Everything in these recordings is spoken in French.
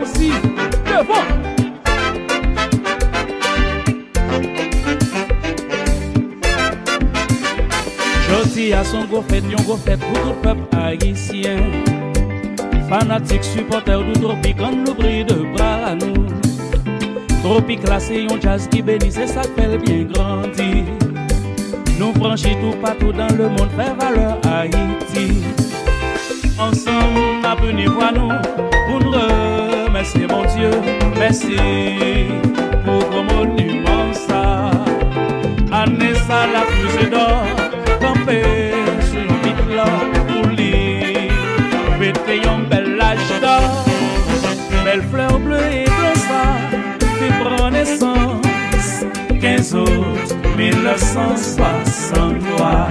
aussi. Devant. Jodi à son fête, yon go fête pour tout peuple haïtien. Fanatique, supporter du tropique, on l'ouvrit de bras à nous. Tropique un jazz qui bénit, c'est ça fait bien grandir. Nous franchis tout partout dans le monde, faire valeur Haïti. Ensemble, à venir voir nous, pour nous remercier mon Dieu. Merci pour vos monuments, ça. Année ça, la fusée d'or, campé sur le vite là, pour lui. Fêter un bel âge d'or, belle fleur bleue et blanc, ça, prend naissance. 15 août 1963,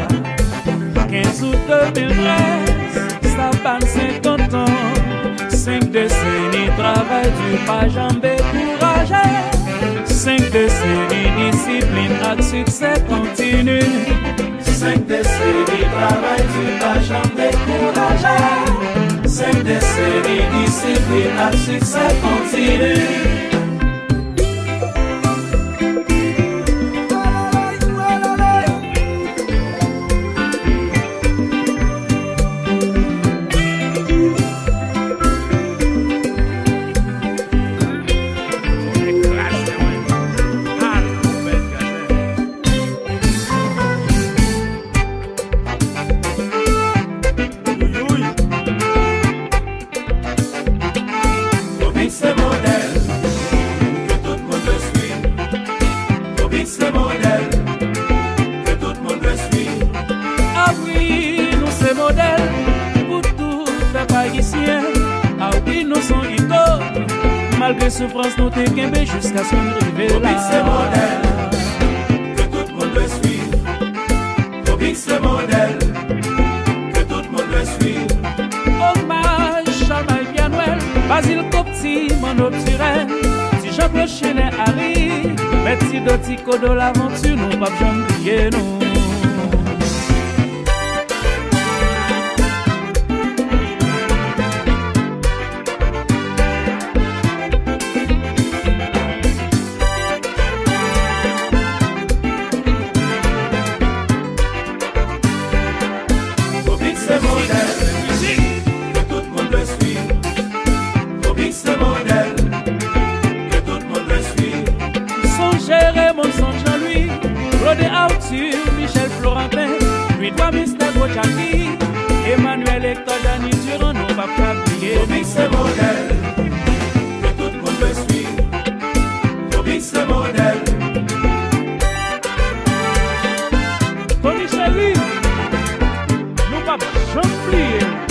15 août 2013, ça banne 50 ans. Cinq décennies, travail du pas jamais découragé. Cinq décennies, discipline, à succès continu. Cinq décennies, travail du pas jamais découragé. Cinq décennies, discipline, à succès continu. Obix le modèle que tout le monde veut suivre. Ah oui, nous c'est modèle pour tout peuple haïtien. Ah oui, nous sommes icônes. Malgré souffrance, nous t'es qu'aimbé jusqu'à ce qu'on arrive là. Le modèle que tout le monde veut suivre. Obix le modèle que tout le monde veut suivre. Hommage à Noël, Basile Copti, mon obturel. Si Jean Chenet Meti do ti kodo l'aventure nou pap jom kriye nou Arthur, Michel Florentin, lui doit Mr. Bochaki, Emmanuel Hector, Dani Durand, nous pas oublier Obix le modèle que tout le monde veut suivre. Obix le modèle. Tony Chéri, nous pas jamais oublier